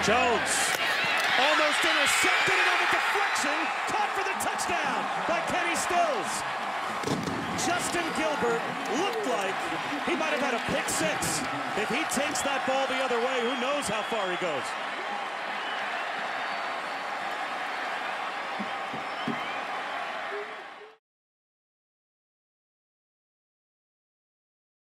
Jones almost intercepted and on deflection. Caught for the touchdown by Kenny Stills. Justin Gilbert looked like he might have had a pick six. If he takes that ball the other way, who knows how far he goes.